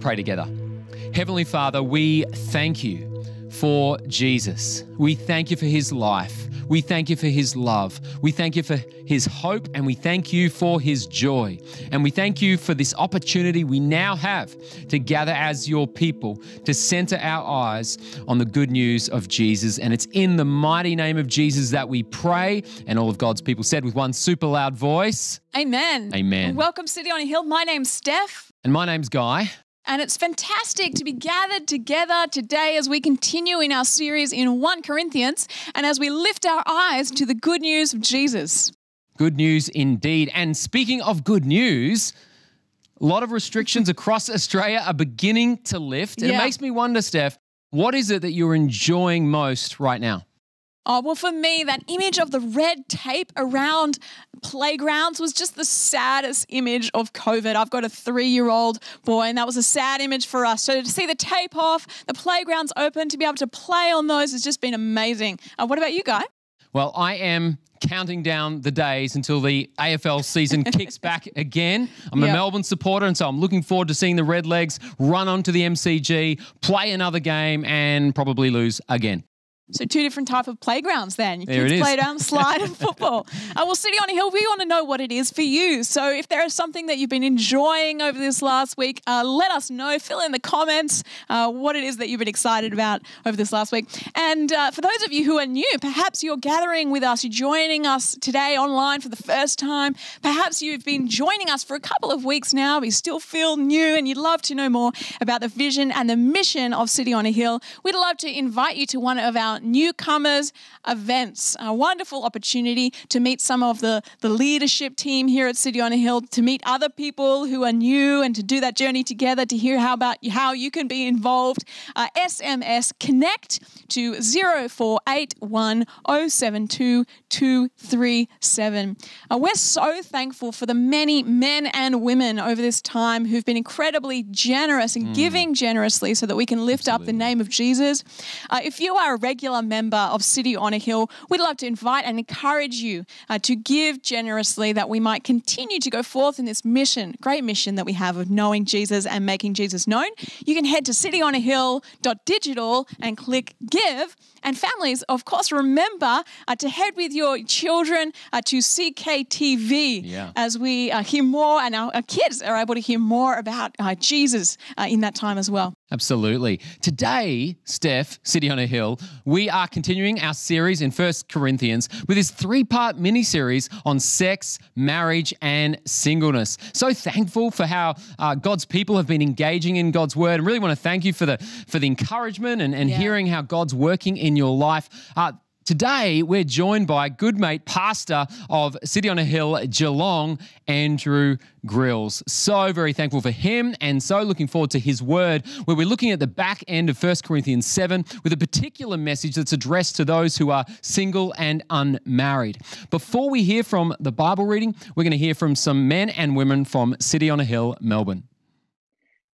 pray together. Heavenly Father, we thank you for Jesus. We thank you for his life. We thank you for his love. We thank you for his hope and we thank you for his joy. And we thank you for this opportunity we now have to gather as your people to center our eyes on the good news of Jesus. And it's in the mighty name of Jesus that we pray. And all of God's people said with one super loud voice, Amen. Amen. Welcome, City on a Hill. My name's Steph. and my name's Guy. And it's fantastic to be gathered together today as we continue in our series in 1 Corinthians and as we lift our eyes to the good news of Jesus. Good news indeed. And speaking of good news, a lot of restrictions across Australia are beginning to lift. And it makes me wonder, Steph, what is it that you're enjoying most right now? Oh, well, for me, that image of the red tape around playgrounds was just the saddest image of COVID. I've got a three year old boy, and that was a sad image for us. So to see the tape off, the playgrounds open, to be able to play on those has just been amazing. Uh, what about you, Guy? Well, I am counting down the days until the AFL season kicks back again. I'm a Yep. Melbourne supporter, and so I'm looking forward to seeing the Redlegs run onto the MCG, play another game, and probably lose again. So two different type of playgrounds then. Your There kids it is. play down slide and football. Uh, well, City on a Hill, we want to know what it is for you. So if there is something that you've been enjoying over this last week, uh, let us know. Fill in the comments uh, what it is that you've been excited about over this last week. And uh, for those of you who are new, perhaps you're gathering with us, you're joining us today online for the first time. Perhaps you've been joining us for a couple of weeks now, but you still feel new and you'd love to know more about the vision and the mission of City on a Hill. We'd love to invite you to one of our newcomers events. A wonderful opportunity to meet some of the, the leadership team here at City on a Hill, to meet other people who are new and to do that journey together, to hear how about how you can be involved. Uh, SMS connect to 0481 072 237. Uh, we're so thankful for the many men and women over this time who've been incredibly generous and giving generously so that we can lift up the name of Jesus. Uh, if you are a regular member of City on a Hill, we'd love to invite and encourage you uh, to give generously that we might continue to go forth in this mission, great mission that we have of knowing Jesus and making Jesus known. You can head to cityonahill.digital and click give. And families, of course, remember uh, to head with your children uh, to CKTV Yeah. as we uh, hear more and our, our kids are able to hear more about uh, Jesus uh, in that time as well. Absolutely. Today, Steph, City on a Hill, we are continuing our series in First Corinthians with this three-part mini-series on sex, marriage, and singleness. So thankful for how uh, God's people have been engaging in God's word, and really want to thank you for the for the encouragement and, and Yeah. hearing how God's working in your life. Uh, Today, we're joined by good mate, pastor of City on a Hill, Geelong, Andrew Grills. So very thankful for him and so looking forward to his word, where we're looking at the back end of 1 Corinthians 7 with a particular message that's addressed to those who are single and unmarried. Before we hear from the Bible reading, we're going to hear from some men and women from City on a Hill, Melbourne.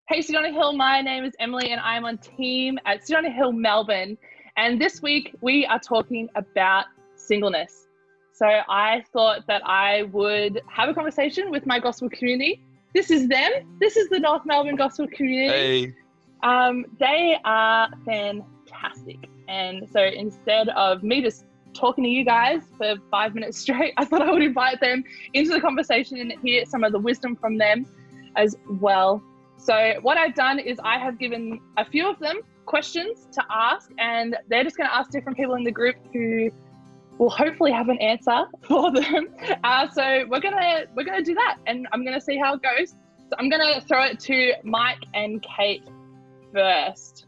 Hey, City on a Hill, my name is Emily and I'm on team at City on a Hill Melbourne. And this week we are talking about singleness. So I thought that I would have a conversation with my gospel community. This is them. This is the North Melbourne gospel community. Hey, Um, they are fantastic. And so instead of me just talking to you guys for five minutes straight, I thought I would invite them into the conversation and hear some of the wisdom from them as well. So, what I've done is I have given a few of them questions to ask, and they're just going to ask different people in the group who will hopefully have an answer for them. Uh, so we're gonna we're gonna do that, and I'm gonna see how it goes. So I'm gonna throw it to Mike and Kate first.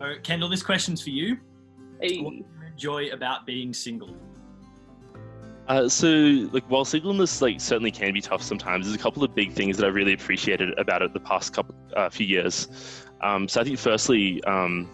Oh, Kendall, this question's for you. Hey. What do you enjoy about being single? uh, so like while singleness like certainly can be tough sometimes, there's a couple of big things that I really appreciated about it the past couple uh, few years. Um, so I think firstly, um,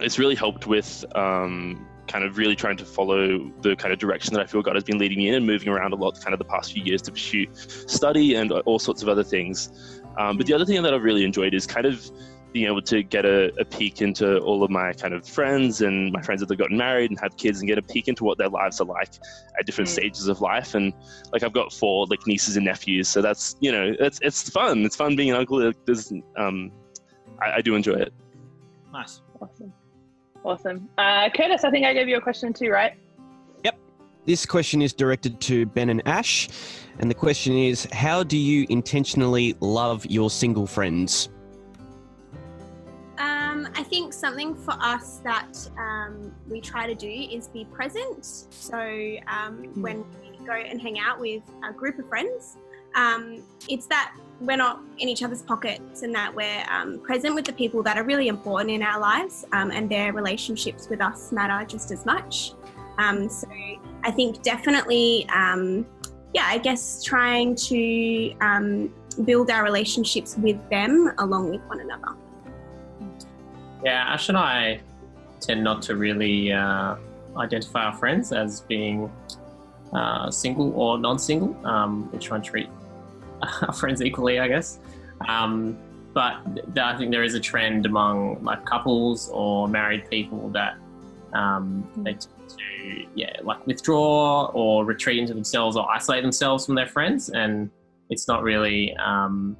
it's really helped with um, kind of really trying to follow the kind of direction that I feel God has been leading me in and moving around a lot kind of the past few years to pursue study and all sorts of other things. Um, but the other thing that I've really enjoyed is kind of being able to get a, a peek into all of my kind of friends and my friends that have gotten married and had kids and get a peek into what their lives are like at different Mm. stages of life. And like I've got four like nieces and nephews, so that's you know it's it's fun. It's fun being an uncle. There's um, I, I do enjoy it. Nice. Awesome. Awesome. Uh, Curtis, I think I gave you a question too, right? Yep. This question is directed to Ben and Ash, and the question is How do you intentionally love your single friends? Um, I think something for us that um, we try to do is be present. So um, when we go and hang out with a group of friends, um, it's that we're not in each other's pockets and that we're um, present with the people that are really important in our lives um, and their relationships with us matter just as much. Um, so I think definitely, um, yeah, I guess trying to um, build our relationships with them along with one another. Yeah, Ash and I tend not to really uh, identify our friends as being uh, single or non-single. Um, we try and treat our friends equally, I guess. Um, but th- I think there is a trend among like couples or married people that um, they tend to, yeah, like withdraw or retreat into themselves or isolate themselves from their friends, and it's not really, um,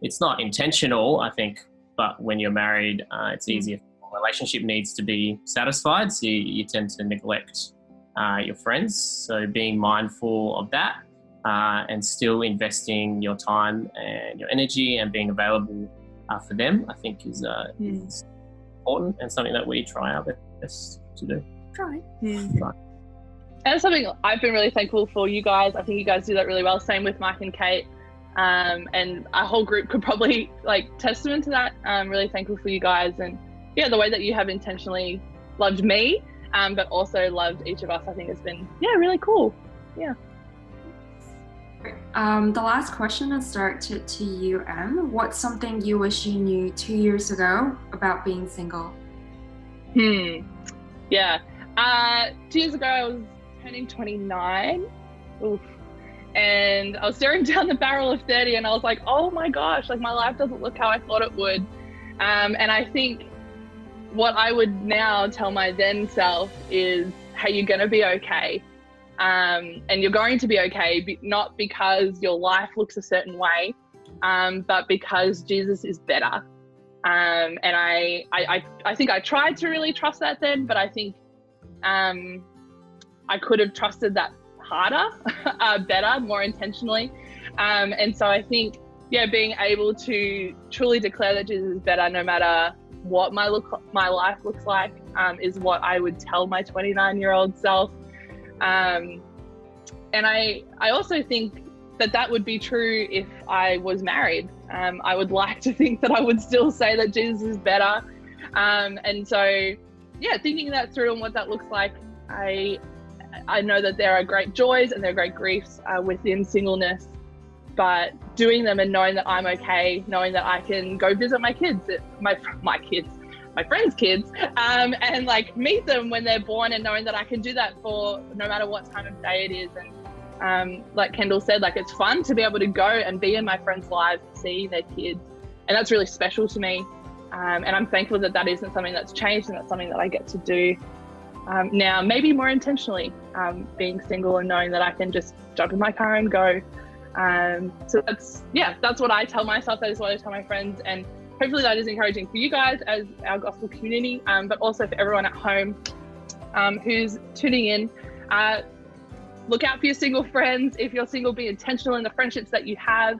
it's not intentional, I think, but when you're married, uh, it's easier. for Relationship needs to be satisfied, so you, you tend to neglect uh, your friends. So being mindful of that uh, and still investing your time and your energy and being available uh, for them, I think is, uh, Mm. is important and something that we try our best to do. Try. And something I've been really thankful for you guys. I think you guys do that really well. Same with Mike and Kate. Um, and our whole group could probably like testament to that. I'm really thankful for you guys and yeah, the way that you have intentionally loved me, um, but also loved each of us. I think has been yeah really cool. Um, the last question is directed to you, Em. What's something you wish you knew two years ago about being single? Hmm. Yeah. Uh, two years ago, I was turning 29. Oof. And I was staring down the barrel of 30, and I was like, oh my gosh, like my life doesn't look how I thought it would. Um, and I think what I would now tell my then self is, hey, you're going to be okay. Um, and you're going to be okay, not because your life looks a certain way, um, but because Jesus is better. Um, and I, I, I, I think I tried to really trust that then, but I think um, I could have trusted that harder, uh, better, more intentionally. Um, and so I think, yeah, being able to truly declare that Jesus is better, no matter what my look, my life looks like, um, is what I would tell my 29 year old self. Um, and I, I also think that that would be true if I was married. Um, I would like to think that I would still say that Jesus is better. Um, and so, yeah, thinking that through and what that looks like, I I know that there are great joys and there are great griefs uh, within singleness, but doing them and knowing that I'm okay, knowing that I can go visit my kids, my my kids, my friends' kids, um, and like meet them when they're born, and knowing that I can do that for no matter what time of day it is, and um, like Kendall said, like it's fun to be able to go and be in my friends' lives, see their kids, and that's really special to me. Um, and I'm thankful that that isn't something that's changed, and that's something that I get to do um, now, maybe more intentionally, um, being single and knowing that I can just jump in my car and go. Um, so that's yeah, that's what I tell myself. That is what I tell my friends, and hopefully that is encouraging for you guys as our gospel community, um, but also for everyone at home um, who's tuning in. Uh, look out for your single friends. If you're single, be intentional in the friendships that you have.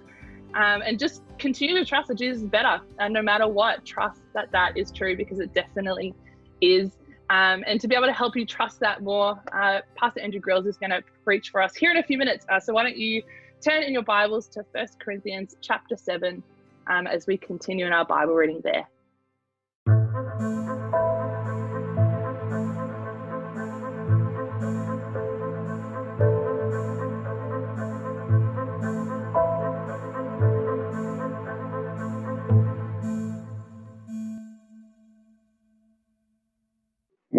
Um, and just continue to trust that Jesus is better. And no matter what, trust that that is true because it definitely is. Um, and to be able to help you trust that more, uh, Pastor Andrew Grills is going to preach for us here in a few minutes. Uh, so why don't you turn in your Bibles to First Corinthians chapter 7 um, as we continue in our Bible reading there.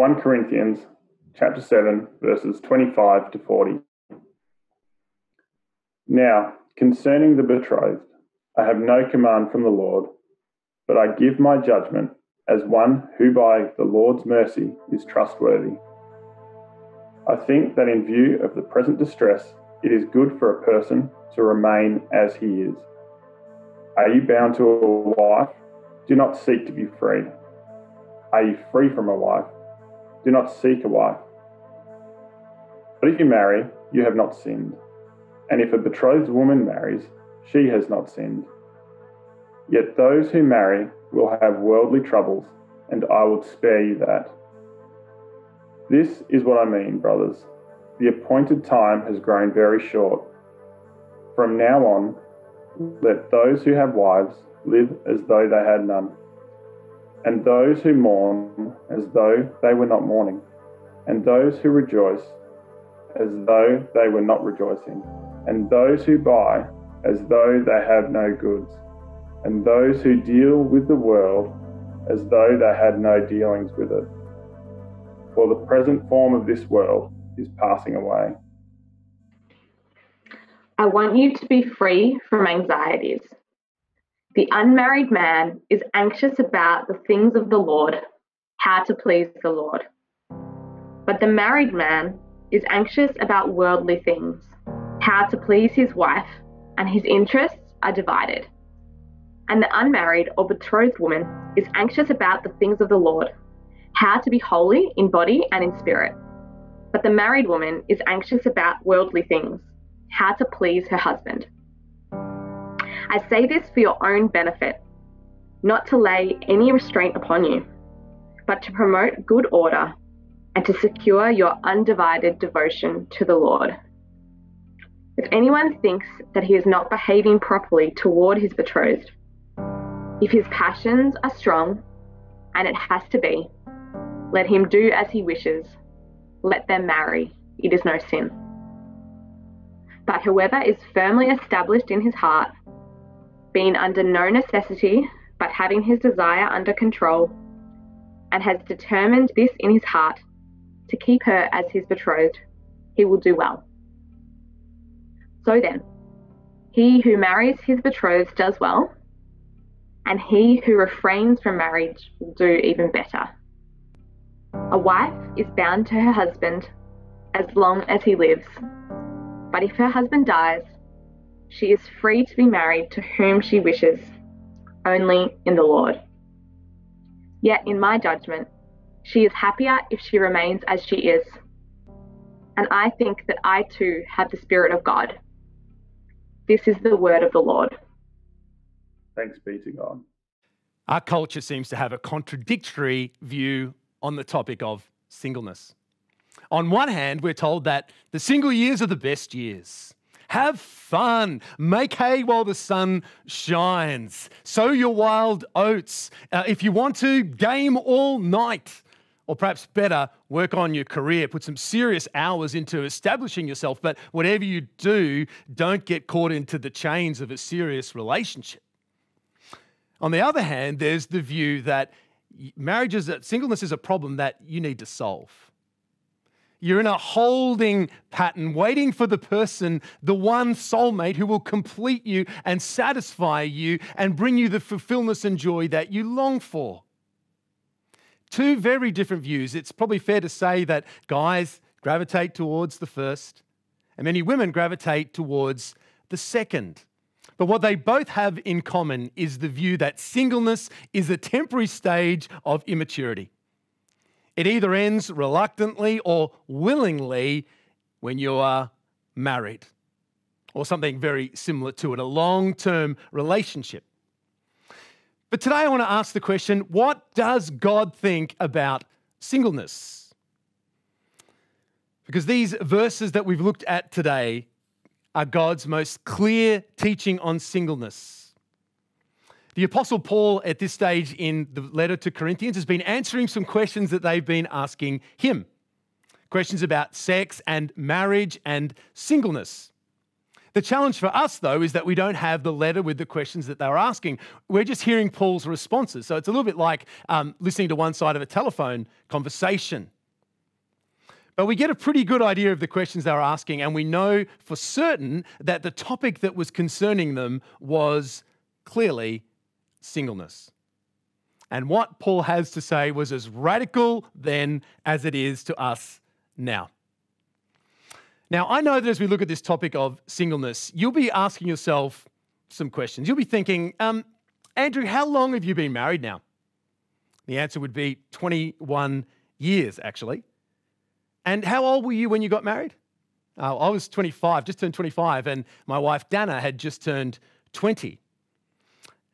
1 Corinthians chapter 7 verses 25 to 40. Now, concerning the betrothed, I have no command from the Lord, but I give my judgment as one who by the Lord's mercy is trustworthy. I think that in view of the present distress, it is good for a person to remain as he is. Are you bound to a wife? Do not seek to be free. Are you free from a wife? Do not seek a wife. But if you marry, you have not sinned. And if a betrothed woman marries, she has not sinned. Yet those who marry will have worldly troubles, and I will spare you that. This is what I mean, brothers. The appointed time has grown very short. From now on, let those who have wives live as though they had none and those who mourn as though they were not mourning, and those who rejoice as though they were not rejoicing, and those who buy as though they have no goods, and those who deal with the world as though they had no dealings with it. For the present form of this world is passing away. I want you to be free from anxieties. The unmarried man is anxious about the things of the Lord, how to please the Lord. But the married man is anxious about worldly things, how to please his wife, and his interests are divided. And the unmarried or betrothed woman is anxious about the things of the Lord, how to be holy in body and in spirit. But the married woman is anxious about worldly things, how to please her husband. I say this for your own benefit, not to lay any restraint upon you, but to promote good order and to secure your undivided devotion to the Lord. If anyone thinks that he is not behaving properly toward his betrothed, if his passions are strong, and it has to be, let him do as he wishes. Let them marry. It is no sin. But whoever is firmly established in his heart, being under no necessity, but having his desire under control, and has determined this in his heart to keep her as his betrothed, he will do well. So then, he who marries his betrothed does well, and he who refrains from marriage will do even better. A wife is bound to her husband as long as he lives, but if her husband dies, she is free to be married to whom she wishes, only in the Lord. Yet, in my judgment, she is happier if she remains as she is. And I think that I too have the Spirit of God. This is the word of the Lord. Thanks be to God. Our culture seems to have a contradictory view on the topic of singleness. On one hand, we're told that the single years are the best years. Have fun. Make hay while the sun shines. Sow your wild oats. Uh, if you want to, game all night. Or perhaps better, work on your career, put some serious hours into establishing yourself. But whatever you do, don't get caught into the chains of a serious relationship. On the other hand, there's the view that marriage is a, singleness is a problem that you need to solve. You're in a holding pattern, waiting for the person, the one soulmate who will complete you and satisfy you and bring you the fulfillment and joy that you long for. Two very different views. It's probably fair to say that guys gravitate towards the first, and many women gravitate towards the second. But what they both have in common is the view that singleness is a temporary stage of immaturity. It either ends reluctantly or willingly when you are married, or something very similar to it, a long term relationship. But today I want to ask the question what does God think about singleness? Because these verses that we've looked at today are God's most clear teaching on singleness. The Apostle Paul, at this stage in the letter to Corinthians, has been answering some questions that they've been asking him questions about sex and marriage and singleness. The challenge for us, though, is that we don't have the letter with the questions that they were asking. We're just hearing Paul's responses. So it's a little bit like um, listening to one side of a telephone conversation. But we get a pretty good idea of the questions they were asking, and we know for certain that the topic that was concerning them was clearly singleness. And what Paul has to say was as radical then as it is to us now. Now, I know that as we look at this topic of singleness, you'll be asking yourself some questions. You'll be thinking, um, Andrew, how long have you been married now? The answer would be 21 years, actually. And how old were you when you got married? Uh, I was 25, just turned 25, and my wife Dana had just turned 20.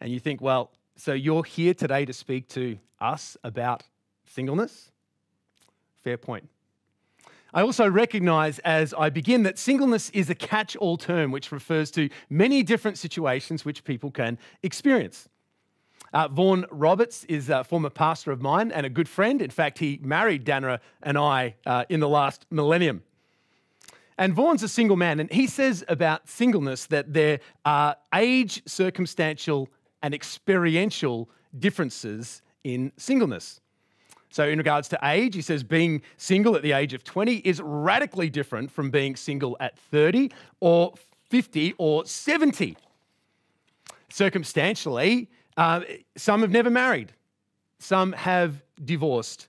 And you think, well, so you're here today to speak to us about singleness? Fair point. I also recognize as I begin that singleness is a catch all term which refers to many different situations which people can experience. Uh, Vaughan Roberts is a former pastor of mine and a good friend. In fact, he married Dana and I uh, in the last millennium. And Vaughan's a single man, and he says about singleness that there are age, circumstantial, and experiential differences in singleness. So, in regards to age, he says being single at the age of 20 is radically different from being single at 30 or 50 or 70. Circumstantially, uh, some have never married, some have divorced,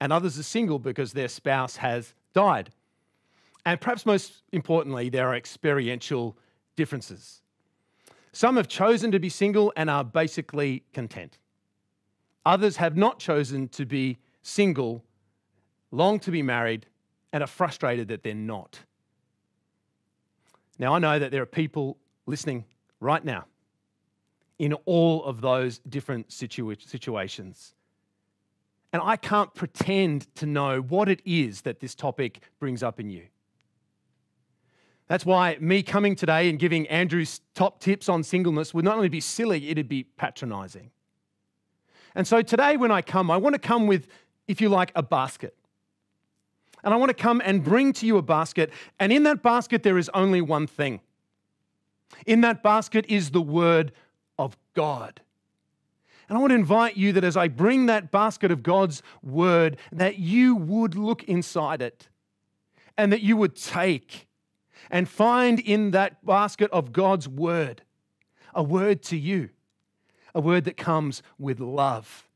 and others are single because their spouse has died. And perhaps most importantly, there are experiential differences. Some have chosen to be single and are basically content. Others have not chosen to be single, long to be married, and are frustrated that they're not. Now, I know that there are people listening right now in all of those different situa- situations. And I can't pretend to know what it is that this topic brings up in you. That's why me coming today and giving Andrew's top tips on singleness would not only be silly, it'd be patronizing. And so today, when I come, I want to come with, if you like, a basket. And I want to come and bring to you a basket. And in that basket, there is only one thing. In that basket is the word of God. And I want to invite you that as I bring that basket of God's word, that you would look inside it and that you would take and find in that basket of God's word a word to you, a word that comes with love.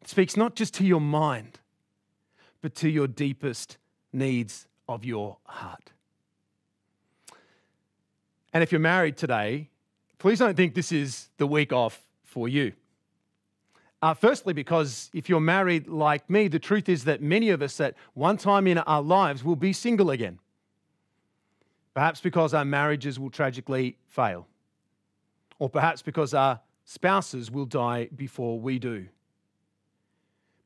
It speaks not just to your mind, but to your deepest needs of your heart. And if you're married today, please don't think this is the week off for you. Uh, firstly, because if you're married like me, the truth is that many of us at one time in our lives will be single again. Perhaps because our marriages will tragically fail, or perhaps because our spouses will die before we do.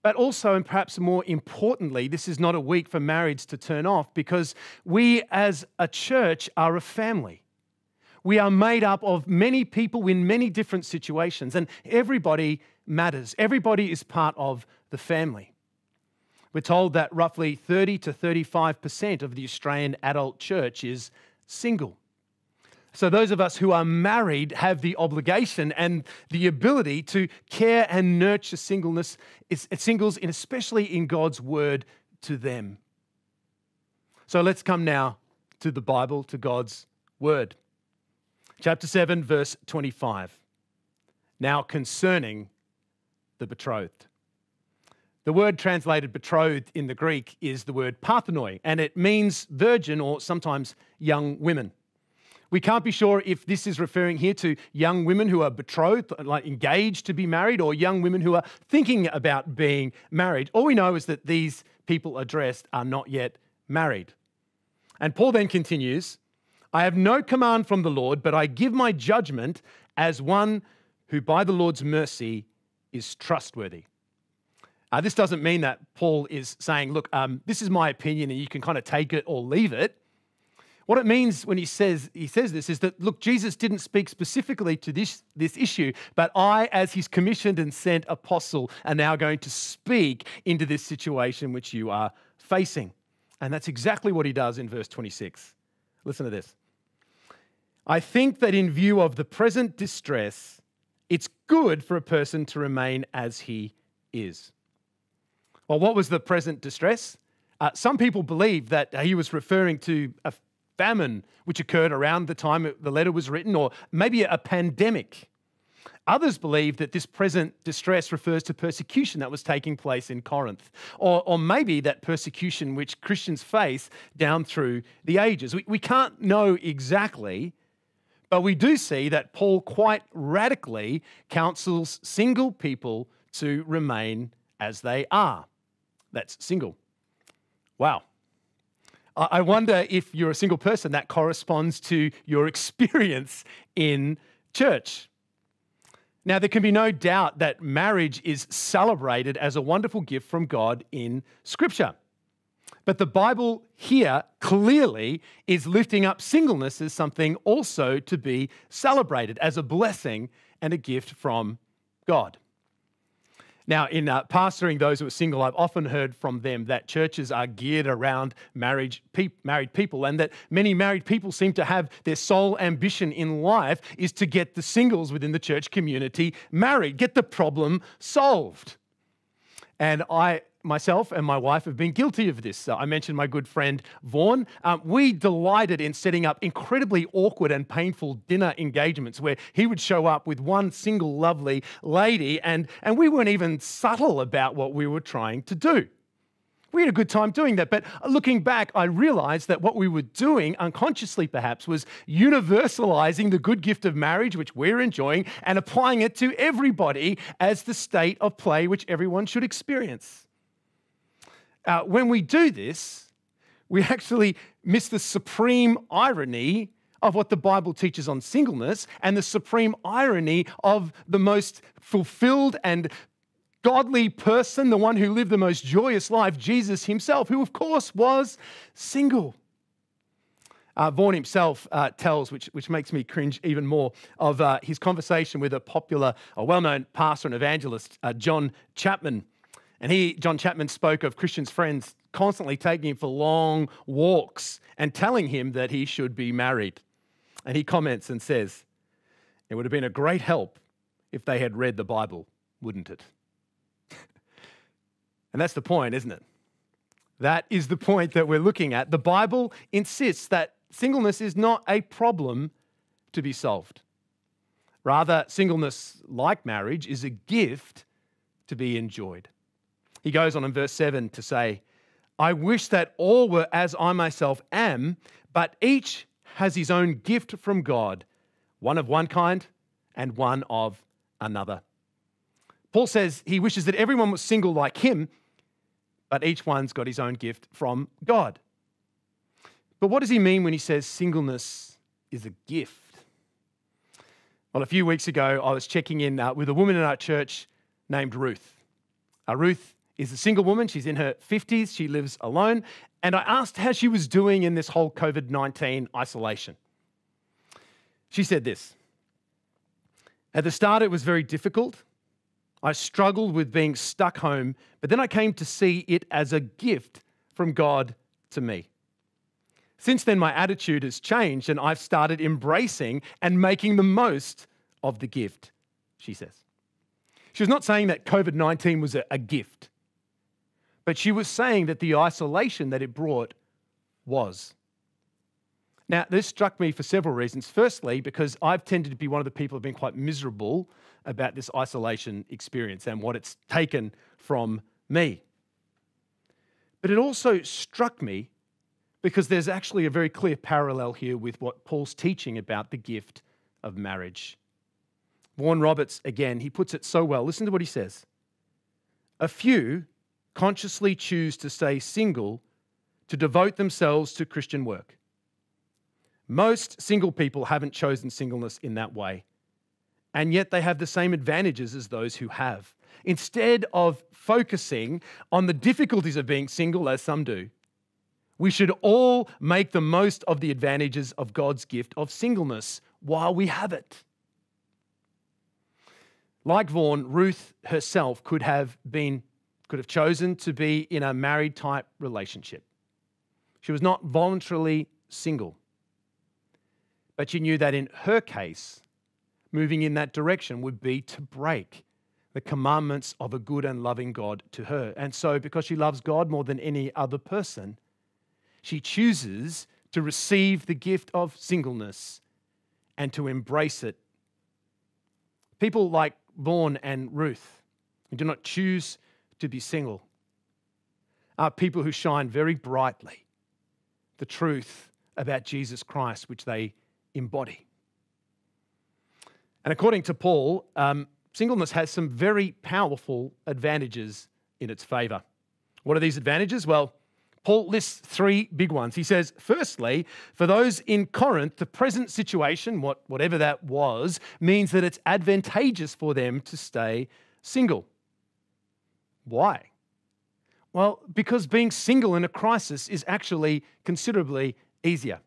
But also, and perhaps more importantly, this is not a week for marriage to turn off because we as a church are a family we are made up of many people in many different situations, and everybody matters. Everybody is part of the family. We're told that roughly 30 to 35% of the Australian adult church is single. So, those of us who are married have the obligation and the ability to care and nurture singleness, singles, and especially in God's word to them. So, let's come now to the Bible, to God's word. Chapter 7, verse 25. Now, concerning the betrothed. The word translated betrothed in the Greek is the word parthenoi, and it means virgin or sometimes young women. We can't be sure if this is referring here to young women who are betrothed, like engaged to be married, or young women who are thinking about being married. All we know is that these people addressed are not yet married. And Paul then continues I have no command from the Lord, but I give my judgment as one who by the Lord's mercy is trustworthy. Uh, this doesn't mean that Paul is saying, look, um, this is my opinion and you can kind of take it or leave it. What it means when he says he says this is that look, Jesus didn't speak specifically to this, this issue, but I, as his commissioned and sent apostle, are now going to speak into this situation which you are facing. And that's exactly what he does in verse 26. Listen to this. I think that in view of the present distress, it's good for a person to remain as he is. Well, what was the present distress? Uh, some people believe that he was referring to a famine which occurred around the time the letter was written, or maybe a pandemic. Others believe that this present distress refers to persecution that was taking place in Corinth, or, or maybe that persecution which Christians face down through the ages. We, we can't know exactly, but we do see that Paul quite radically counsels single people to remain as they are. That's single. Wow. I wonder if you're a single person, that corresponds to your experience in church. Now, there can be no doubt that marriage is celebrated as a wonderful gift from God in Scripture. But the Bible here clearly is lifting up singleness as something also to be celebrated as a blessing and a gift from God. Now, in uh, pastoring those who are single, I've often heard from them that churches are geared around marriage, pe- married people, and that many married people seem to have their sole ambition in life is to get the singles within the church community married, get the problem solved. And I myself and my wife have been guilty of this. Uh, I mentioned my good friend Vaughan. Um, we delighted in setting up incredibly awkward and painful dinner engagements where he would show up with one single lovely lady, and, and we weren't even subtle about what we were trying to do. We had a good time doing that, but looking back, I realized that what we were doing, unconsciously perhaps, was universalizing the good gift of marriage, which we're enjoying, and applying it to everybody as the state of play which everyone should experience. Uh, when we do this, we actually miss the supreme irony of what the Bible teaches on singleness and the supreme irony of the most fulfilled and godly person, the one who lived the most joyous life, Jesus himself, who, of course, was single. Uh, Vaughan himself uh, tells, which, which makes me cringe even more, of uh, his conversation with a popular, a well known pastor and evangelist, uh, John Chapman. And he, John Chapman, spoke of Christian's friends constantly taking him for long walks and telling him that he should be married. And he comments and says, It would have been a great help if they had read the Bible, wouldn't it? and that's the point, isn't it? That is the point that we're looking at. The Bible insists that singleness is not a problem to be solved. Rather, singleness, like marriage, is a gift to be enjoyed. He goes on in verse 7 to say, I wish that all were as I myself am, but each has his own gift from God, one of one kind and one of another. Paul says he wishes that everyone was single like him, but each one's got his own gift from God. But what does he mean when he says singleness is a gift? Well, a few weeks ago, I was checking in uh, with a woman in our church named Ruth. Uh, Ruth is a single woman. She's in her 50s. She lives alone. And I asked how she was doing in this whole COVID 19 isolation. She said this At the start, it was very difficult. I struggled with being stuck home, but then I came to see it as a gift from God to me. Since then, my attitude has changed and I've started embracing and making the most of the gift, she says. She was not saying that COVID 19 was a, a, gift, but she was saying that the isolation that it brought was. Now, this struck me for several reasons. Firstly, because I've tended to be one of the people who've been quite miserable about this isolation experience and what it's taken from me. But it also struck me because there's actually a very clear parallel here with what Paul's teaching about the gift of marriage. Vaughan Roberts, again, he puts it so well. Listen to what he says. A few consciously choose to stay single to devote themselves to Christian work. Most single people haven't chosen singleness in that way, and yet they have the same advantages as those who have. Instead of focusing on the difficulties of being single, as some do, we should all make the most of the advantages of God's gift of singleness while we have it. Like Vaughan, Ruth herself could have been could have chosen to be in a married type relationship. She was not voluntarily single. But she knew that in her case, moving in that direction would be to break the commandments of a good and loving God to her. And so, because she loves God more than any other person, she chooses to receive the gift of singleness and to embrace it. People like Vaughan and Ruth, who do not choose to be single, are people who shine very brightly the truth about Jesus Christ, which they embody. And according to Paul, um, singleness has some very powerful advantages in its favor. What are these advantages? Well, Paul lists three big ones. He says, firstly, for those in Corinth, the present situation, what, whatever that was, means that it's advantageous for them to stay single. Why? Well, because being single in a crisis is actually considerably easier.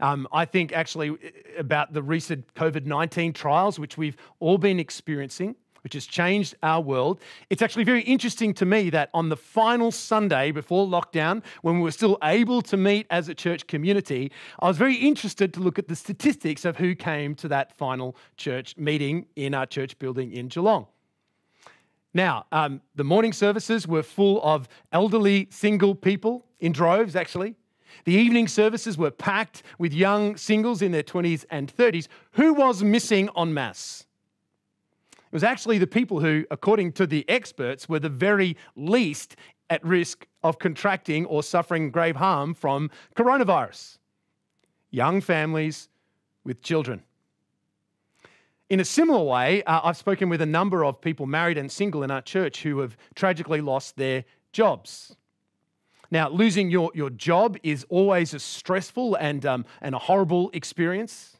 Um, I think actually about the recent COVID 19 trials, which we've all been experiencing which has changed our world. It's actually very interesting to me that on the final Sunday before lockdown, when we were still able to meet as a church community, I was very interested to look at the statistics of who came to that final church meeting in our church building in Geelong. Now, um, the morning services were full of elderly single people in droves, actually. The evening services were packed with young singles in their 20s and 30s. Who was missing en masse? It was actually the people who, according to the experts, were the very least at risk of contracting or suffering grave harm from coronavirus young families with children. In a similar way, uh, I've spoken with a number of people, married and single, in our church who have tragically lost their jobs. Now, losing your, your job is always a stressful and, um, and a horrible experience.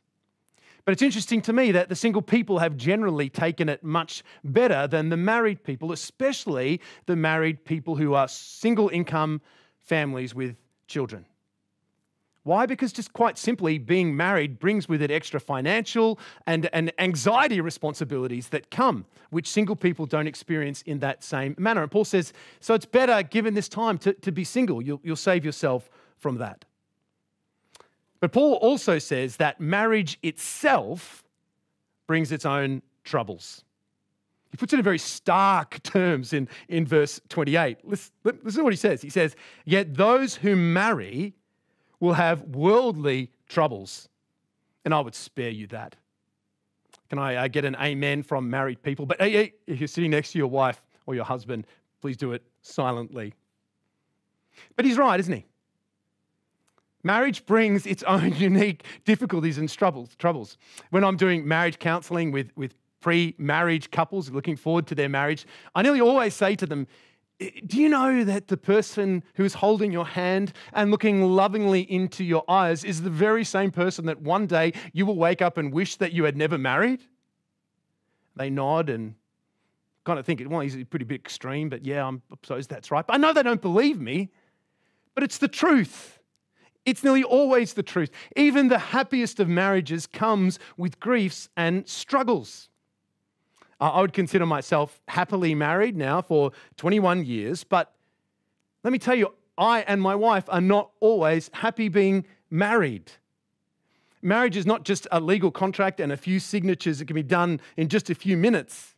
But it's interesting to me that the single people have generally taken it much better than the married people, especially the married people who are single income families with children. Why? Because just quite simply, being married brings with it extra financial and, and anxiety responsibilities that come, which single people don't experience in that same manner. And Paul says, so it's better given this time to, to be single. You'll, you'll save yourself from that. But Paul also says that marriage itself brings its own troubles. He puts it in very stark terms in, in verse 28. Listen, listen to what he says. He says, Yet those who marry will have worldly troubles. And I would spare you that. Can I uh, get an amen from married people? But hey, hey, if you're sitting next to your wife or your husband, please do it silently. But he's right, isn't he? Marriage brings its own unique difficulties and troubles. When I'm doing marriage counseling with, with pre marriage couples looking forward to their marriage, I nearly always say to them, do you know that the person who is holding your hand and looking lovingly into your eyes is the very same person that one day you will wake up and wish that you had never married? They nod and kind of think, well, he's a pretty bit extreme, but yeah, I suppose that's right. But I know they don't believe me, but it's the truth. It's nearly always the truth. Even the happiest of marriages comes with griefs and struggles. I would consider myself happily married now for 21 years, but let me tell you, I and my wife are not always happy being married. Marriage is not just a legal contract and a few signatures that can be done in just a few minutes.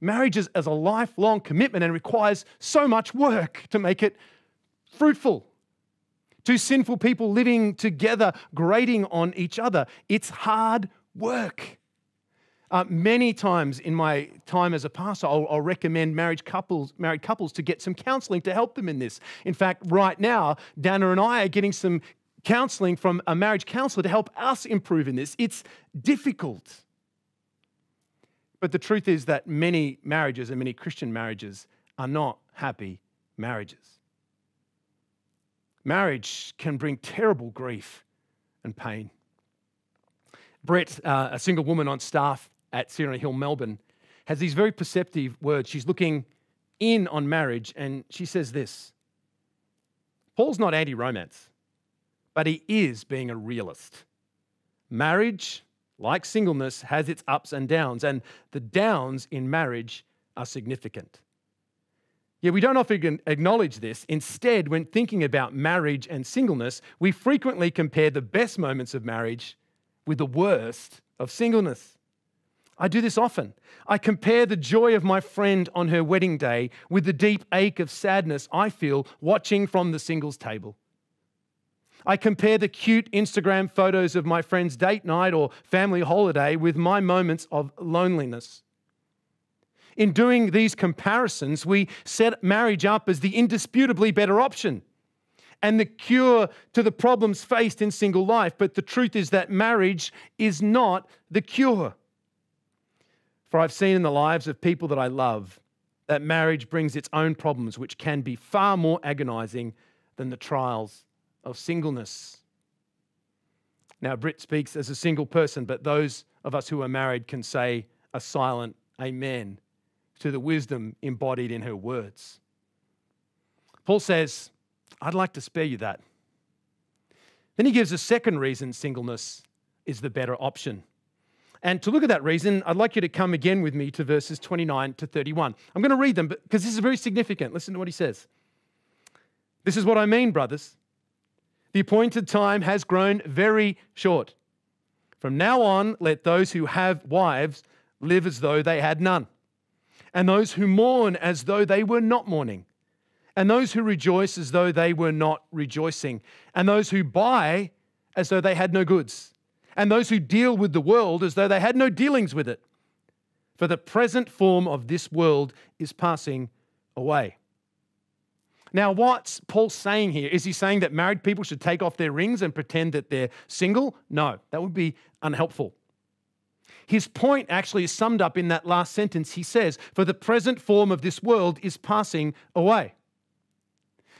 Marriage is, is a lifelong commitment and requires so much work to make it fruitful. Two sinful people living together, grating on each other. It's hard work. Uh, many times in my time as a pastor, I'll, I'll, recommend marriage couples, married couples to get some counseling to help them in this. In fact, right now, Dana and I are getting some counseling from a marriage counselor to help us improve in this. It's difficult. But the truth is that many marriages and many Christian marriages are not happy marriages. Marriage can bring terrible grief and pain. Britt, uh, a single woman on staff at City on a Hill, Melbourne, has these very perceptive words. She's looking in on marriage and she says this Paul's not anti romance, but he is being a realist. Marriage, like singleness, has its ups and downs, and the downs in marriage are significant. Yet we don't often acknowledge this. Instead, when thinking about marriage and singleness, we frequently compare the best moments of marriage with the worst of singleness. I do this often. I compare the joy of my friend on her wedding day with the deep ache of sadness I feel watching from the singles table. I compare the cute Instagram photos of my friend's date night or family holiday with my moments of loneliness. In doing these comparisons, we set marriage up as the indisputably better option and the cure to the problems faced in single life. But the truth is that marriage is not the cure. For I've seen in the lives of people that I love that marriage brings its own problems, which can be far more agonizing than the trials of singleness. Now, Britt speaks as a single person, but those of us who are married can say a silent amen to the wisdom embodied in her words. Paul says, I'd like to spare you that. Then he gives a second reason singleness is the better option. And to look at that reason, I'd like you to come again with me to verses 29 to 31. I'm going to read them because this is very significant. Listen to what he says. This is what I mean, brothers. The appointed time has grown very short. From now on, let those who have wives live as though they had none, and those who mourn as though they were not mourning and those who rejoice as though they were not rejoicing, and those who buy as though they had no goods, and those who deal with the world as though they had no dealings with it. For the present form of this world is passing away. Now, what's Paul saying here? Is he saying that married people should take off their rings and pretend that they're single? No, that would be unhelpful. His point actually is summed up in that last sentence. He says, For the present form of this world is passing away.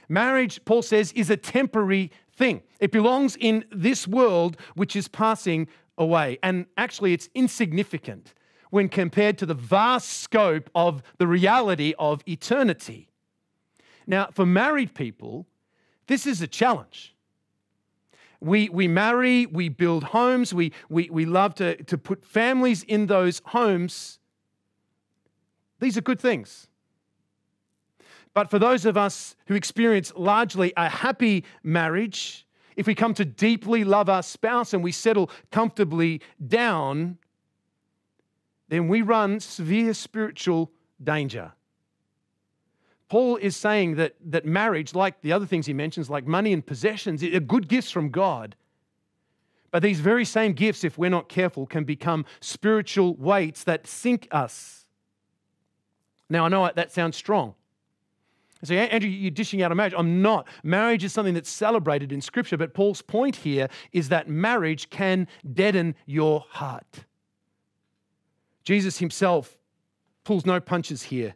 Marriage, Paul says, is a temporary thing. It belongs in this world which is passing away. And actually, it's insignificant when compared to the vast scope of the reality of eternity. Now, for married people, this is a challenge. We, we marry, we build homes, we, we, we love to, to put families in those homes. These are good things. But for those of us who experience largely a happy marriage, if we come to deeply love our spouse and we settle comfortably down, then we run severe spiritual danger. Paul is saying that, that marriage, like the other things he mentions, like money and possessions, are good gifts from God. But these very same gifts, if we're not careful, can become spiritual weights that sink us. Now, I know that sounds strong. So, Andrew, you're dishing out a marriage. I'm not. Marriage is something that's celebrated in Scripture, but Paul's point here is that marriage can deaden your heart. Jesus himself pulls no punches here.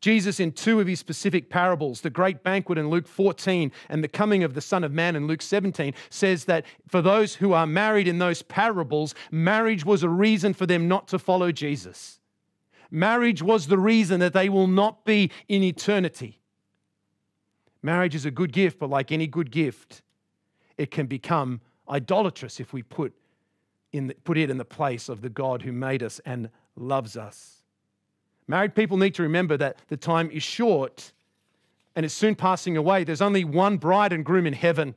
Jesus, in two of his specific parables, the great banquet in Luke 14 and the coming of the Son of Man in Luke 17, says that for those who are married in those parables, marriage was a reason for them not to follow Jesus. Marriage was the reason that they will not be in eternity. Marriage is a good gift, but like any good gift, it can become idolatrous if we put, in the, put it in the place of the God who made us and loves us. Married people need to remember that the time is short and is soon passing away. There's only one bride and groom in heaven,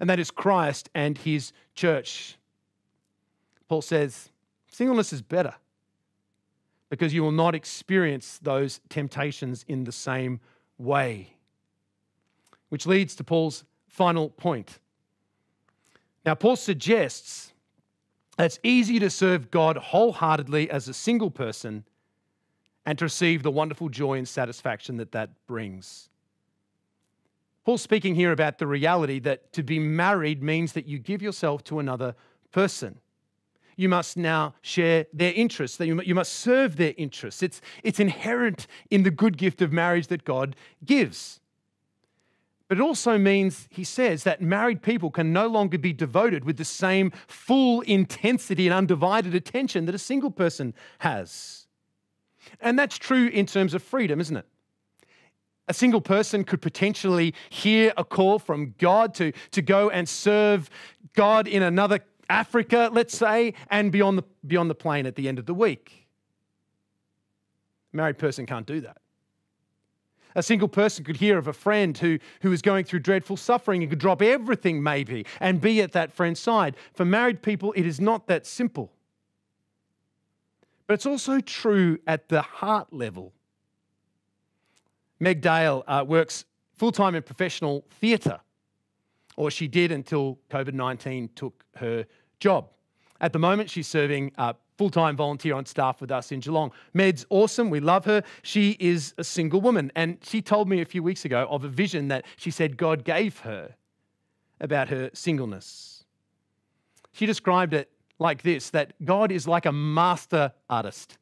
and that is Christ and his church. Paul says, singleness is better because you will not experience those temptations in the same way. Which leads to Paul's final point. Now, Paul suggests that it's easy to serve God wholeheartedly as a single person and to receive the wonderful joy and satisfaction that that brings. Paul's speaking here about the reality that to be married means that you give yourself to another person. You must now share their interests, that you must serve their interests. It's, it's inherent in the good gift of marriage that God gives. But it also means, he says, that married people can no longer be devoted with the same full intensity and undivided attention that a single person has. And that's true in terms of freedom, isn't it? A single person could potentially hear a call from God to, to go and serve God in another Africa, let's say, and beyond the, beyond the plane at the end of the week. A married person can't do that. A single person could hear of a friend who, who is going through dreadful suffering and could drop everything, maybe, and be at that friend's side. For married people, it is not that simple. But it's also true at the heart level. Meg Dale uh, works full time in professional theatre, or she did until COVID 19 took her job. At the moment, she's serving full time volunteer on staff with us in Geelong. Meg's awesome. We love her. She is a single woman. And she told me a few weeks ago of a vision that she said God gave her about her singleness. She described it like this that God is like a master artist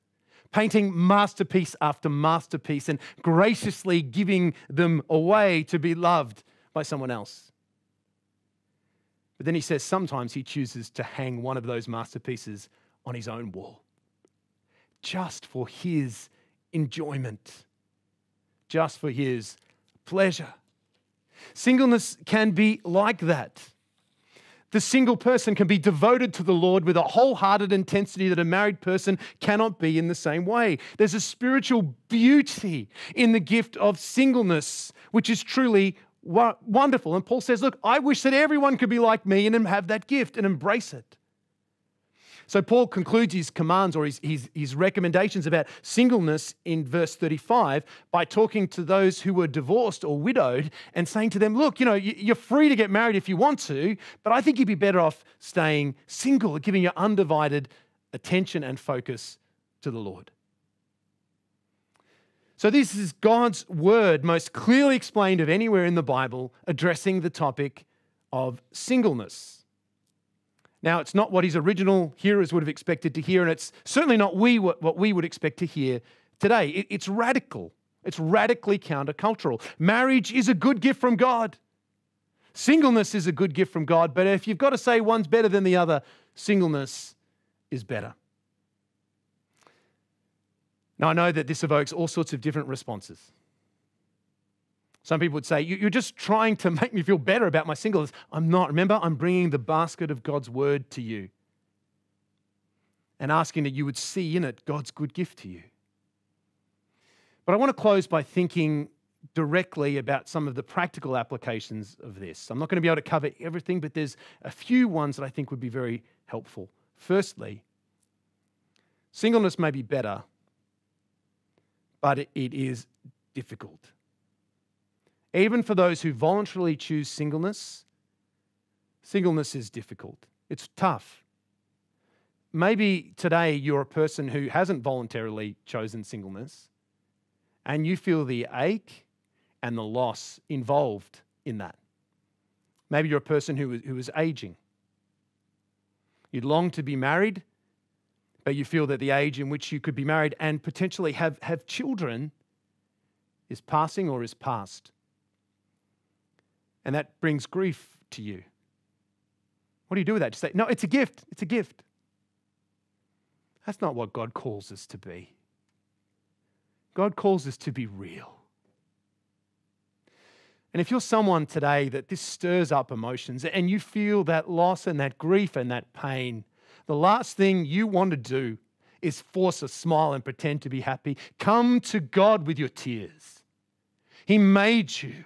painting masterpiece after masterpiece and graciously giving them away to be loved by someone else. But then he says sometimes he chooses to hang one of those masterpieces on his own wall just for his enjoyment, just for his pleasure. Singleness can be like that. The single person can be devoted to the Lord with a wholehearted intensity that a married person cannot be in the same way. There's a spiritual beauty in the gift of singleness, which is truly wonderful. And Paul says, Look, I wish that everyone could be like me and have that gift and embrace it. So Paul concludes his commands or his, his, his, recommendations about singleness in verse 35 by talking to those who were divorced or widowed and saying to them, Look, you know, you're free to get married if you want to, but I think you'd be better off staying single, giving your undivided attention and focus to the Lord. So, this is God's word, most clearly explained of anywhere in the Bible, addressing the topic of singleness. Now, it's not what his original hearers would have expected to hear, and it's certainly not we what we would expect to hear today. It's radical. It's radically countercultural. Marriage is a good gift from God. Singleness is a good gift from God, but if you've got to say one's better than the other, singleness is better. Now, I know that this evokes all sorts of different responses. Some people would say, You're just trying to make me feel better about my singleness. I'm not. Remember, I'm bringing the basket of God's word to you and asking that you would see in it God's good gift to you. But I want to close by thinking directly about some of the practical applications of this. I'm not going to be able to cover everything, but there's a few ones that I think would be very helpful. Firstly, singleness may be better, but it is difficult. Even for those who voluntarily choose singleness, singleness is difficult. It's tough. Maybe today you're a person who hasn't voluntarily chosen singleness and you feel the ache and the loss involved in that. Maybe you're a person who is, who is aging. You'd long to be married, you feel that the age in which you could be married and potentially have, have children is passing or is past and that brings grief to you. What do you do with that? Just say, no, it's a gift. It's a gift. That's not what God calls us to be. God calls us to be real. And if you're someone today that this stirs up emotions and you feel that loss and that grief and that pain, the last thing you want to do is force a smile and pretend to be happy. Come to God with your tears. He made you,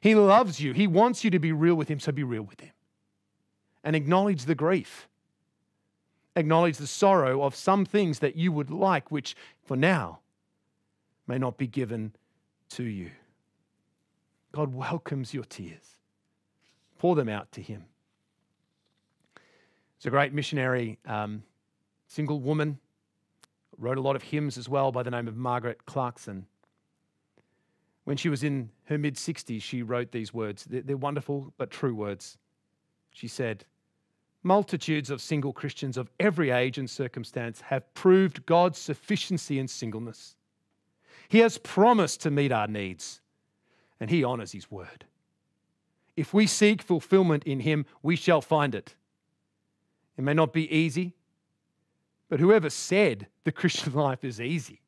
He loves you, He wants you to be real with Him, so be real with Him. And acknowledge the grief. Acknowledge the sorrow of some things that you would like, which for now may not be given to you. God welcomes your tears. Pour them out to Him. It's a great missionary, um, single woman, wrote a lot of hymns as well by the name of Margaret Clarkson. When she was in her mid 60s, she wrote these words. They're, they're wonderful but true words. She said, Multitudes of single Christians of every age and circumstance have proved God's sufficiency in singleness. He has promised to meet our needs, and He honors His word. If we seek fulfillment in Him, we shall find it. It may not be easy, but whoever said the Christian life is easy?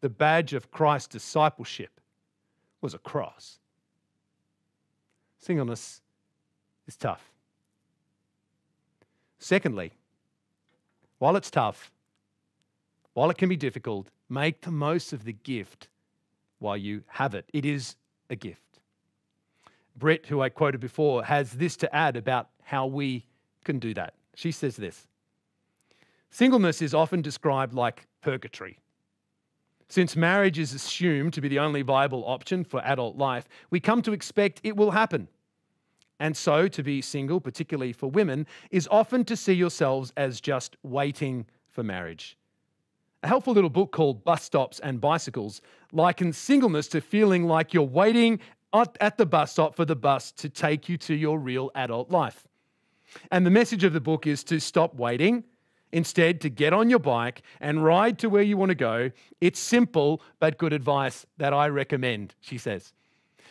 The badge of Christ's discipleship was a cross. Singleness is tough. Secondly, while it's tough, while it can be difficult, make the most of the gift while you have it. It is a gift. Britt, who I quoted before, has this to add about how we can do that. She says this Singleness is often described like purgatory. Since marriage is assumed to be the only viable option for adult life, we come to expect it will happen. And so, to be single, particularly for women, is often to see yourselves as just waiting for marriage. A helpful little book called Bus Stops and Bicycles likens singleness to feeling like you're waiting at the bus stop for the bus to take you to your real adult life. And the message of the book is to stop waiting, instead, to get on your bike and ride to where you want to go. It's simple but good advice that I recommend, she says.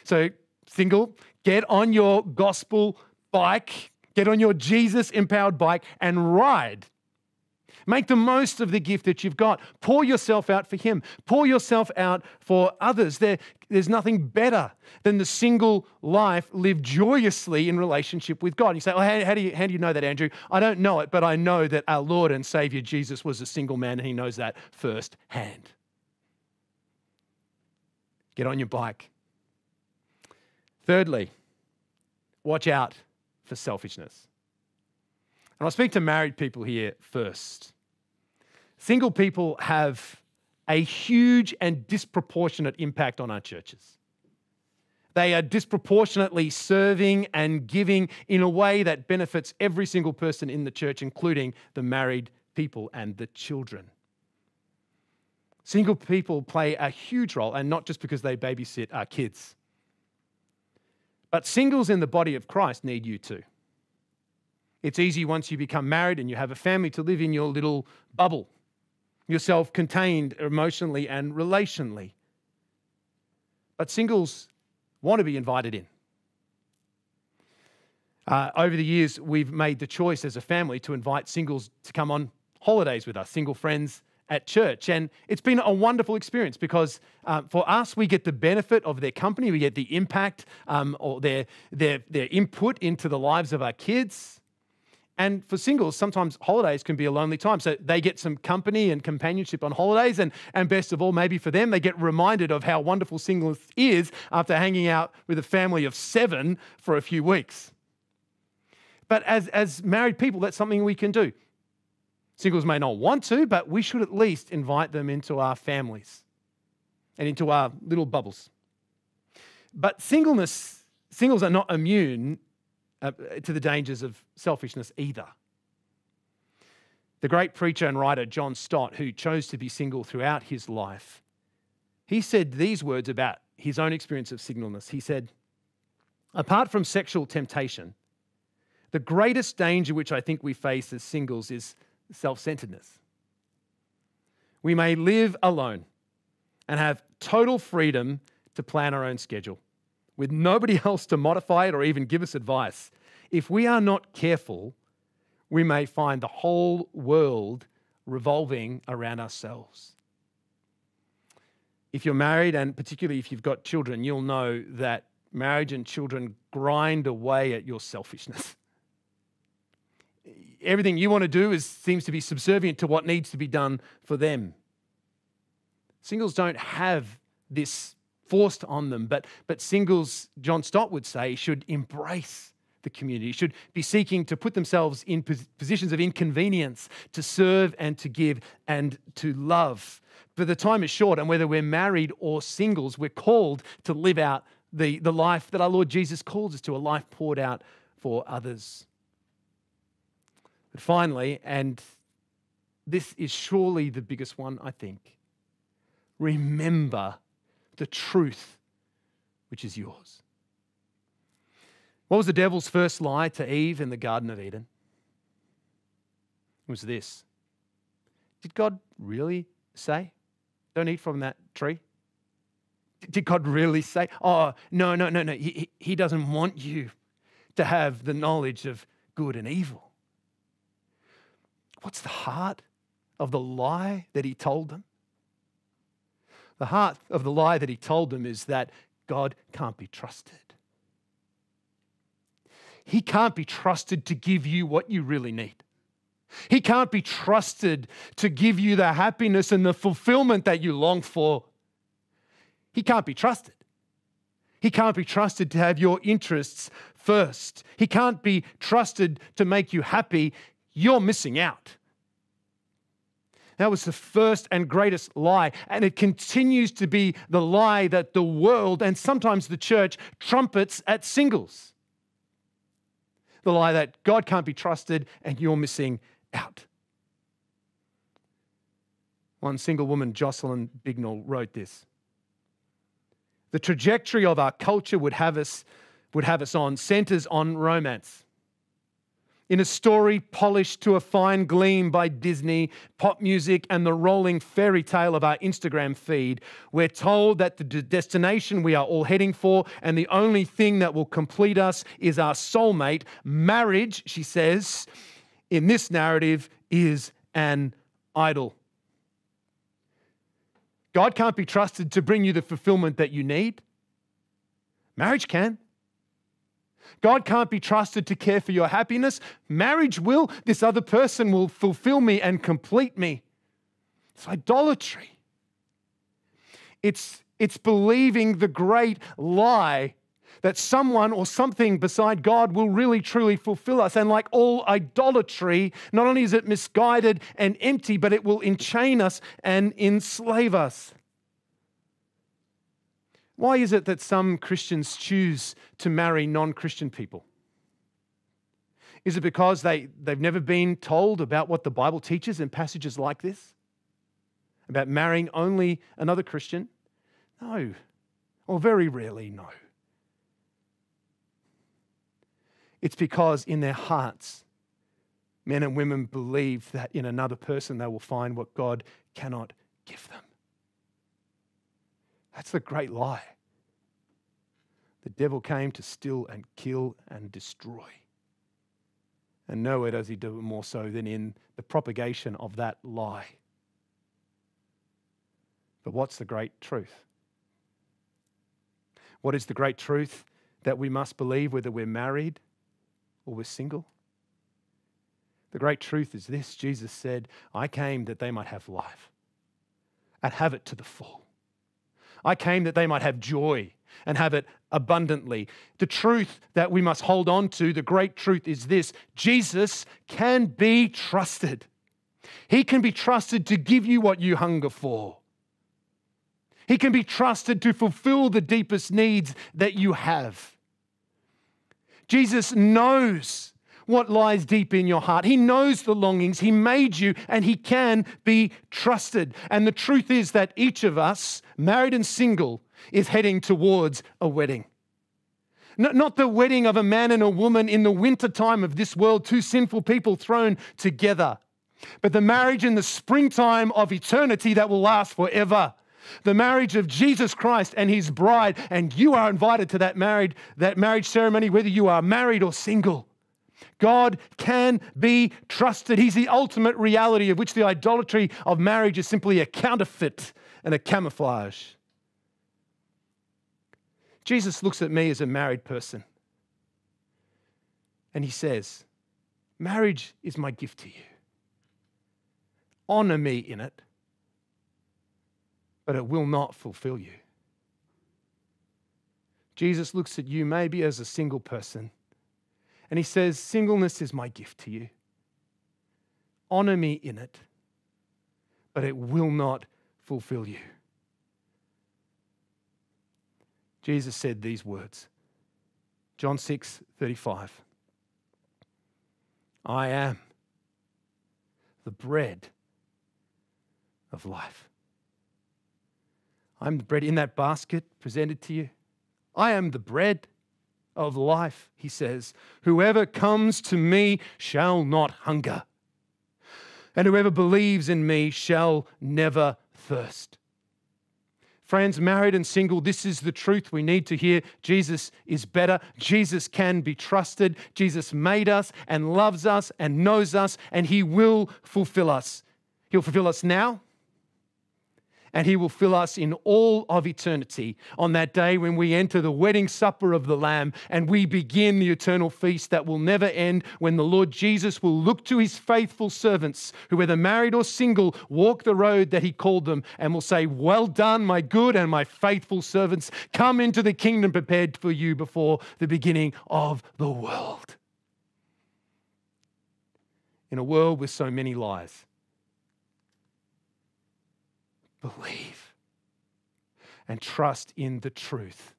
So, single, get on your gospel bike, get on your Jesus empowered bike and ride. Make the most of the gift that you've got. Pour yourself out for Him. Pour yourself out for others. There, there's nothing better than the single life lived joyously in relationship with God. You say, oh, how, how, do you, how do you know that, Andrew? I don't know it, but I know that our Lord and Savior Jesus was a single man and He knows that firsthand. Get on your bike. Thirdly, watch out for selfishness. And I'll speak to married people here first. Single people have a huge and disproportionate impact on our churches. They are disproportionately serving and giving in a way that benefits every single person in the church, including the married people and the children. Single people play a huge role, and not just because they babysit our kids. But singles in the body of Christ need you too. It's easy once you become married and you have a family to live in your little bubble you're contained emotionally and relationally. But singles want to be invited in. Uh, over the years, we've made the choice as a family to invite singles to come on holidays with us, single friends at church. And it's been a wonderful experience because uh, for us, we get the benefit of their company, we get the impact um, or their, their, their input into the lives of our kids. And for singles, sometimes holidays can be a lonely time. So they get some company and companionship on holidays. And, and best of all, maybe for them, they get reminded of how wonderful singleness is after hanging out with a family of seven for a few weeks. But as, as married people, that's something we can do. Singles may not want to, but we should at least invite them into our families and into our little bubbles. But singleness, singles are not immune uh, to the dangers of selfishness either. The great preacher and writer John Stott, who chose to be single throughout his life, he said these words about his own experience of singleness. He said, Apart from sexual temptation, the greatest danger which I think we face as singles is self centeredness. We may live alone and have total freedom to plan our own schedule with nobody else to modify it or even give us advice, if we are not careful, we may find the whole world revolving around ourselves. If you're married, and particularly if you've got children, you'll know that marriage and children grind away at your selfishness. everything you want to do is, seems to be subservient to what needs to be done for them. Singles don't have this forced on them, but, but singles, John Stott would say, should embrace the community, should be seeking to put themselves in positions of inconvenience, to serve and to give and to love. But the time is short, and whether we're married or singles, we're called to live out the, the life that our Lord Jesus calls us to, a life poured out for others. But finally, and this is surely the biggest one, I think, remember the truth which is yours. What was the devil's first lie to Eve in the Garden of Eden? It was this Did God really say, don't eat from that tree? Did God really say, oh, no, no, no, no, he, he doesn't want you to have the knowledge of good and evil? What's the heart of the lie that he told them? The heart of the lie that he told them is that God can't be trusted. He can't be trusted to give you what you really need. He can't be trusted to give you the happiness and the fulfillment that you long for. He can't be trusted. He can't be trusted to have your interests first. He can't be trusted to make you happy. You're missing out. That was the first and greatest lie. And it continues to be the lie that the world and sometimes the church trumpets at singles. The lie that God can't be trusted and you're missing out. One single woman, Jocelyn Bignell, wrote this. The trajectory of our culture would have us, would have us on centers on romance in a story polished to a fine gleam by Disney, pop music, and the rolling fairy tale of our Instagram feed, we're told that the destination we are all heading for and the only thing that will complete us is our soulmate. Marriage, she says, in this narrative is an idol. God can't be trusted to bring you the fulfillment that you need. Marriage can. God can't be trusted to care for your happiness. Marriage will. This other person will fulfill me and complete me. It's idolatry. It's, it's believing the great lie that someone or something beside God will really truly fulfill us. And like all idolatry, not only is it misguided and empty, but it will enchain us and enslave us. Why is it that some Christians choose to marry non Christian people? Is it because they, they've never been told about what the Bible teaches in passages like this? About marrying only another Christian? No. Or very rarely, no. It's because in their hearts, men and women believe that in another person they will find what God cannot give them. That's the great lie. The devil came to steal and kill and destroy. And nowhere does he do it more so than in the propagation of that lie. But what's the great truth? What is the great truth that we must believe whether we're married or we're single? The great truth is this Jesus said, I came that they might have life and have it to the full. I came that they might have joy and have it abundantly. The truth that we must hold on to, the great truth is this Jesus can be trusted. He can be trusted to give you what you hunger for. He can be trusted to fulfill the deepest needs that you have. Jesus knows what lies deep in your heart. He knows the longings. He made you and He can be trusted. And the truth is that each of us, married and single, is heading towards a wedding. Not the wedding of a man and a woman in the winter time of this world, two sinful people thrown together, but the marriage in the springtime of eternity that will last forever the marriage of Jesus Christ and his bride and you are invited to that marriage that marriage ceremony whether you are married or single God can be trusted. He's the ultimate reality of which the idolatry of marriage is simply a counterfeit and a camouflage. Jesus looks at me as a married person and he says, Marriage is my gift to you. Honor me in it, but it will not fulfill you. Jesus looks at you maybe as a single person and he says, Singleness is my gift to you. Honor me in it, but it will not fulfill you. Jesus said these words John 6 35. I am the bread of life. I'm the bread in that basket presented to you. I am the bread of life, he says. Whoever comes to me shall not hunger, and whoever believes in me shall never thirst. Friends, married and single, this is the truth we need to hear. Jesus is better. Jesus can be trusted. Jesus made us and loves us and knows us, and He will fulfill us. He'll fulfill us now, and He will fill us in all of eternity on that day when we enter the wedding supper of the Lamb and we begin the eternal feast that will never end. When the Lord Jesus will look to His faithful servants, who, whether married or single, walk the road that He called them, and will say, Well done, my good and my faithful servants. Come into the kingdom prepared for you before the beginning of the world. In a world with so many lies, believe and trust in the truth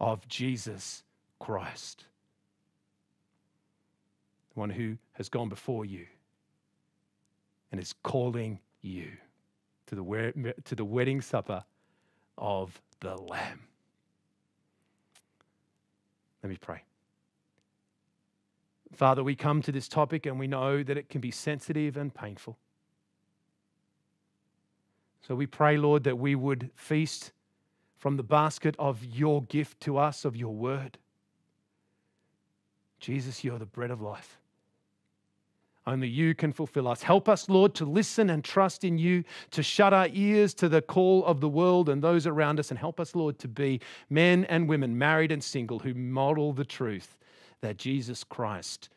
of Jesus Christ, the one who has gone before you and is calling you to the, to the wedding supper of the Lamb. Let me pray. Father, we come to this topic and we know that it can be sensitive and painful. So we pray, Lord, that we would feast from the basket of your gift to us, of your word. Jesus, you're the bread of life. Only you can fulfill us. Help us, Lord, to listen and trust in you, to shut our ears to the call of the world and those around us, and help us, Lord, to be men and women, married and single, who model the truth that Jesus Christ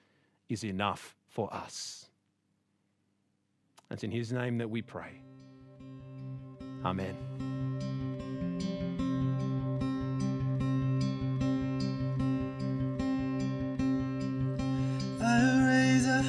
is enough for us. It's in his name that we pray. Amen. I raise a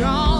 strong.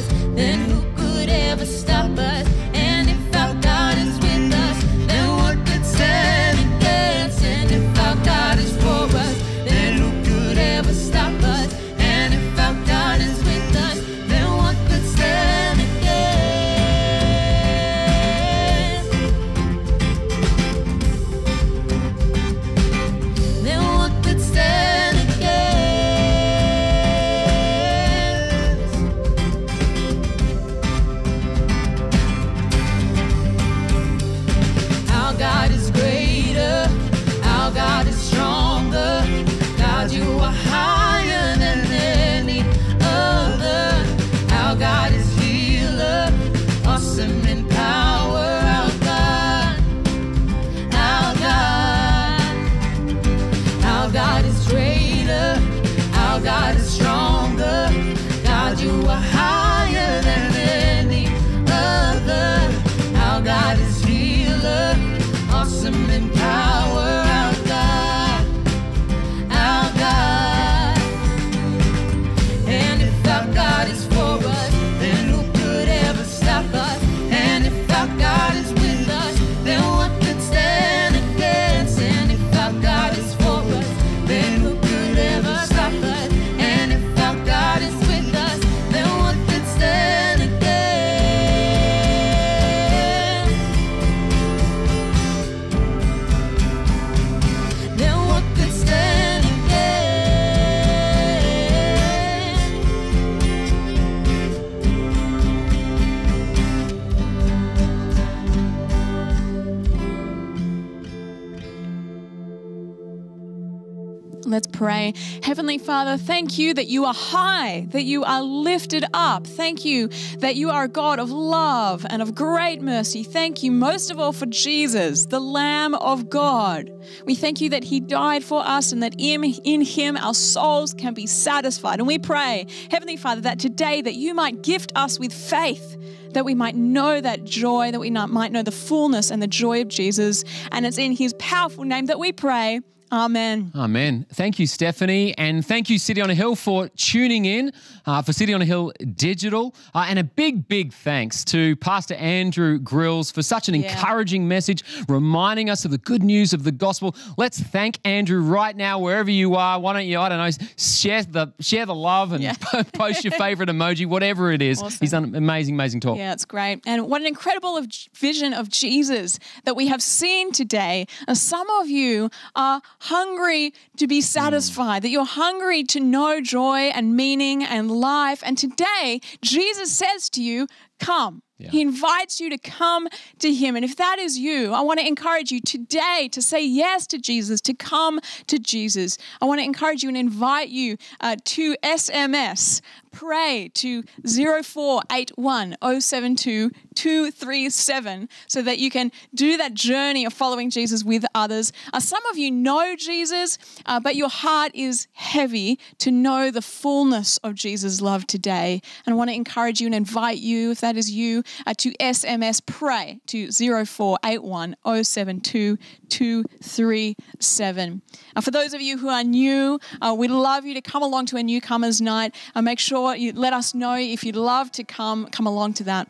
pray. Heavenly Father, thank you that you are high, that you are lifted up. Thank you that you are a God of love and of great mercy. Thank you most of all for Jesus, the Lamb of God. We thank you that he died for us and that in, in him our souls can be satisfied. And we pray, Heavenly Father, that today that you might gift us with faith that we might know that joy, that we might know the fullness and the joy of Jesus. And it's in his powerful name that we pray. Amen. Amen. Thank you, Stephanie. And thank you, City on a Hill, for tuning in uh, for City on a Hill Digital. Uh, and a big, big thanks to Pastor Andrew Grills for such an Yeah. encouraging message, reminding us of the good news of the gospel. Let's thank Andrew right now, wherever you are. Why don't you, I don't know, share the, share the love and post your favorite emoji, whatever it is. Awesome. He's done an amazing, amazing talk. Yeah, it's great. And what an incredible of- vision of Jesus that we have seen today. Uh, some of you are hungry to be satisfied, that you're hungry to know joy and meaning and life. And today, Jesus says to you, Come. He invites you to come to Him. And if that is you, I want to encourage you today to say yes to Jesus, to come to Jesus. I want to encourage you and invite you uh, to SMS. Pray to 0481 072 237 so that you can do that journey of following Jesus with others. Uh, some of you know Jesus, uh, but your heart is heavy to know the fullness of Jesus' love today. And I want to encourage you and invite you, if that is you, uh, to SMS pray to 0481 072 237. Uh, for those of you who are new, uh, we'd love you to come along to a newcomers night. Uh, make sure you let us know if you'd love to come, come along to that.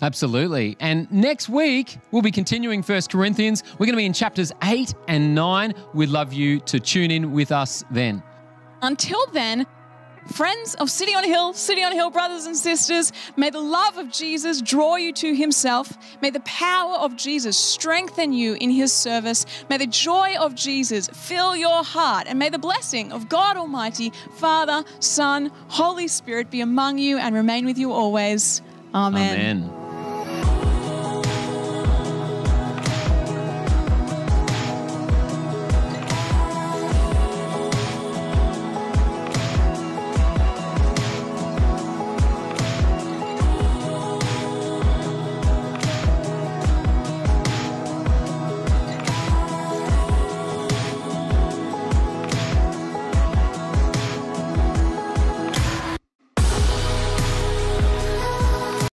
Absolutely. And next week, we'll be continuing First Corinthians. We're going to be in chapters 8 and 9. We'd love you to tune in with us then. Until then, friends of City on Hill, City on Hill brothers and sisters, may the love of Jesus draw you to himself. May the power of Jesus strengthen you in his service. May the joy of Jesus fill your heart. And may the blessing of God Almighty, Father, Son, Holy Spirit be among you and remain with you always. Amen. Amen.